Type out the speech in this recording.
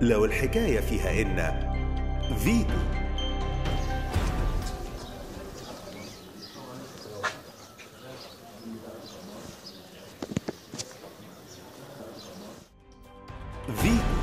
لو الحكاية فيها إن فيتو فيتو